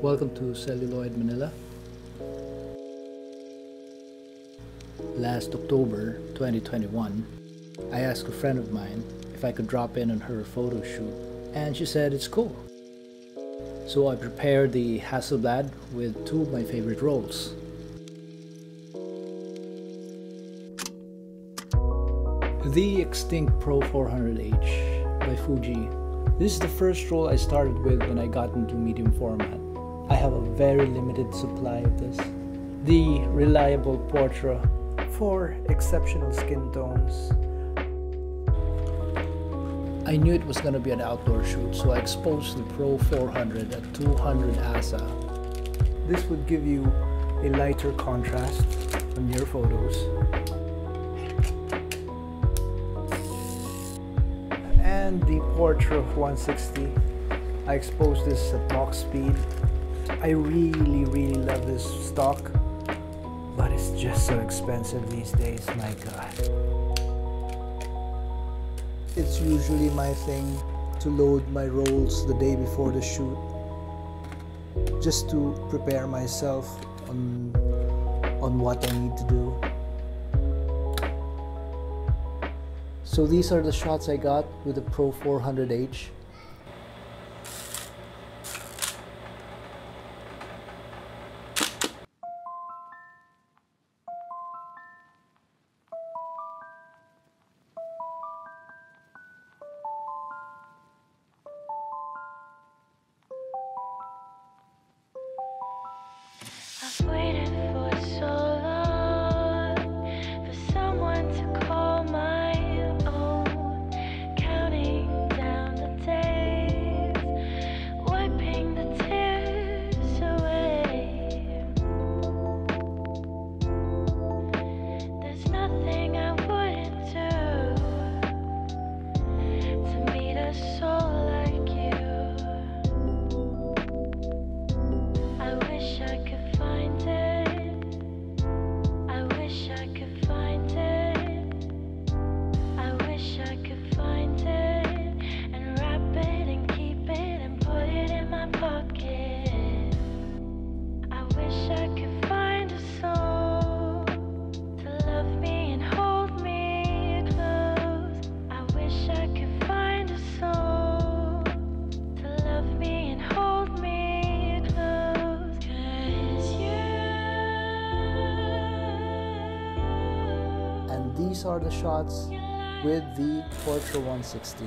Welcome to Celluloid Manila. Last October 2021, I asked a friend of mine if I could drop in on her photo shoot, and she said it's cool. So I prepared the Hasselblad with two of my favorite rolls. The Extinct Pro 400H by Fuji. This is the first roll I started with when I got into medium format. I have a very limited supply of this. The reliable Portra for exceptional skin tones. I knew it was going to be an outdoor shoot, so I exposed the Pro 400 at 200 ASA. This would give you a lighter contrast on your photos. And the Portra 160. I exposed this at box speed. I really, really love this stock, but it's just so expensive these days, my god. It's usually my thing to load my rolls the day before the shoot just to prepare myself on on what I need to do. So these are the shots I got with the Pro 400H. Wish I could And these are the shots with the Portra 160.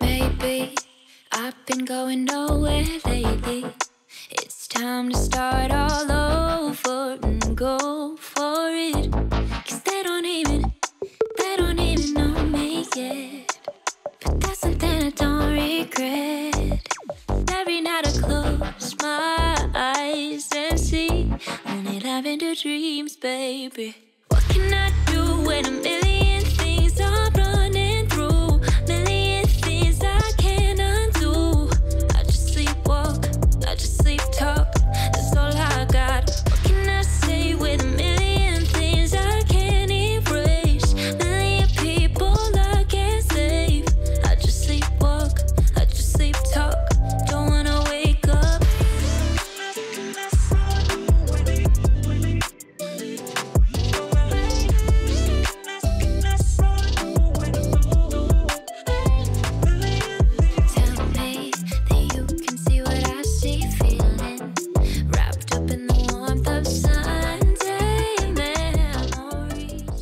Maybe I've been going nowhere lately. It's time to start all over dreams, baby. What can I do when a million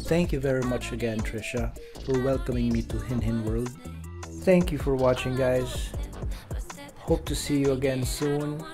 Thank you very much again, Trisha, for welcoming me to Hin Hin World. Thank you for watching, guys. Hope to see you again soon.